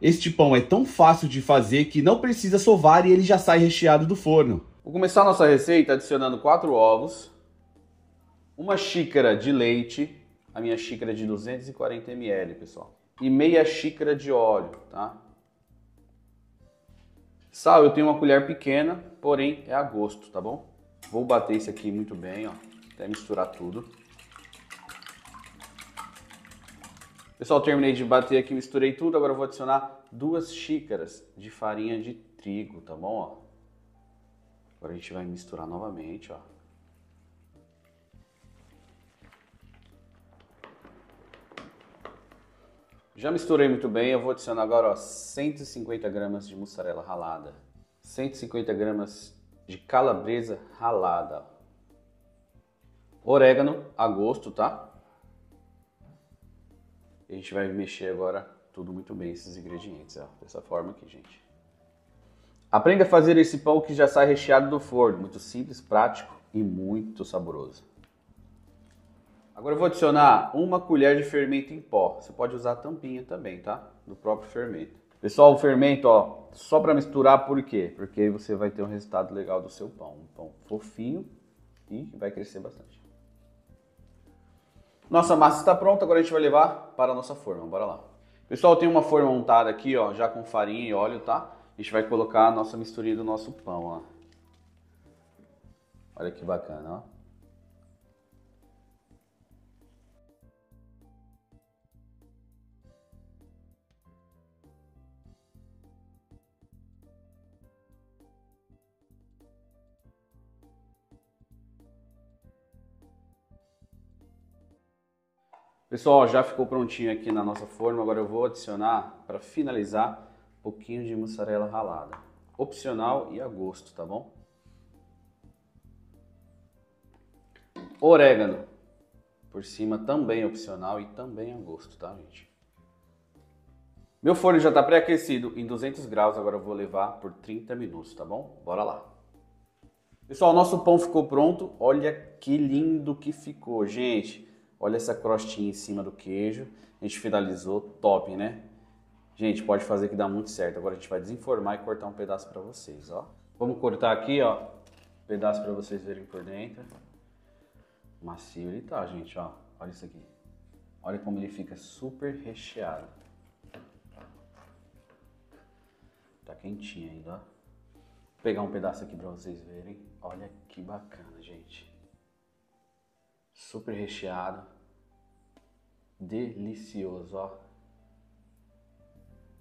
Este pão é tão fácil de fazer que não precisa sovar e ele já sai recheado do forno. Vou começar nossa receita adicionando 4 ovos, uma xícara de leite, a minha xícara de 240 ml, pessoal, e meia xícara de óleo, tá? Sal, eu tenho uma colher pequena, porém é a gosto, tá bom? Vou bater isso aqui muito bem, ó, até misturar tudo. Pessoal, terminei de bater aqui, misturei tudo. Agora vou adicionar duas xícaras de farinha de trigo, tá bom? Ó. Agora a gente vai misturar novamente, ó. Já misturei muito bem, eu vou adicionar agora ó, 150 gramas de mussarela ralada, 150 gramas de calabresa ralada, orégano a gosto, tá? A gente vai mexer agora tudo muito bem, esses ingredientes, ó, dessa forma aqui, gente. Aprenda a fazer esse pão que já sai recheado do forno, muito simples, prático e muito saboroso. Agora eu vou adicionar uma colher de fermento em pó. Você pode usar tampinha também, tá? Do próprio fermento. Pessoal, o fermento, ó, só para misturar, por quê? Porque aí você vai ter um resultado legal do seu pão. Um pão fofinho e vai crescer bastante. Nossa massa está pronta, agora a gente vai levar para a nossa forma. Bora lá. Pessoal, tem uma forma montada aqui, ó, já com farinha e óleo, tá? A gente vai colocar a nossa misturinha do nosso pão, ó. Olha que bacana, ó. Pessoal, já ficou prontinho aqui na nossa forma. Agora eu vou adicionar, para finalizar, um pouquinho de mussarela ralada. Opcional e a gosto, tá bom? Orégano. Por cima também opcional e também a gosto, tá, gente? Meu forno já está pré-aquecido em 200 graus, agora eu vou levar por 30 minutos, tá bom? Bora lá. Pessoal, nosso pão ficou pronto. Olha que lindo que ficou, gente. Olha essa crostinha em cima do queijo. A gente finalizou, top, né? Gente, pode fazer que dá muito certo. Agora a gente vai desenformar e cortar um pedaço para vocês, ó. Vamos cortar aqui, ó, um pedaço para vocês verem por dentro. Macio ele tá, gente, ó. Olha isso aqui. Olha como ele fica super recheado. Tá quentinho ainda, ó. Vou pegar um pedaço aqui para vocês verem. Olha que bacana, gente super recheado, delicioso, ó.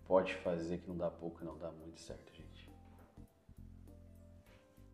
Pode fazer que não dá pouco, não dá muito certo, gente.